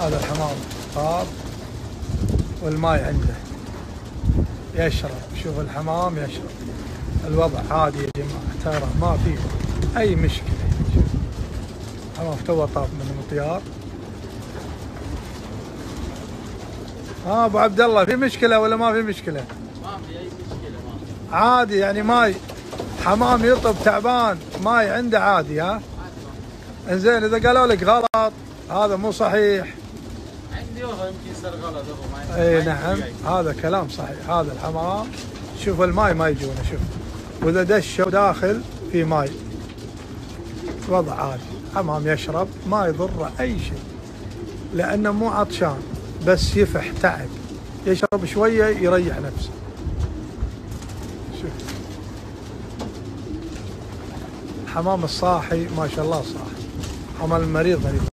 هذا الحمام طاب والماء عنده. يشرب. شوف الحمام يشرب. الوضع عادي يا جماعة. ترى ما في أي مشكلة. شوف الحمام تو طاب من المطيار ها أبو عبد الله في مشكلة ولا ما في مشكلة؟ ما في أي مشكلة ما عادي يعني ماي حمام يطب تعبان ماي عنده عادي ها؟ إنزين إذا قالوا لك غلط هذا مو صحيح. عندي يمكن غلط اي ما نعم. يدري. هذا كلام صحيح. هذا الحمام. شوف الماي ما يجونه شوف. وإذا دشوا داخل في ماي. وضع عادي. حمام يشرب ما يضره أي شيء. لأنه مو عطشان بس يفح تعب. يشرب شوية يريح نفسه. شوف. الحمام الصاحي ما شاء الله صاحي. حمام المريض مريض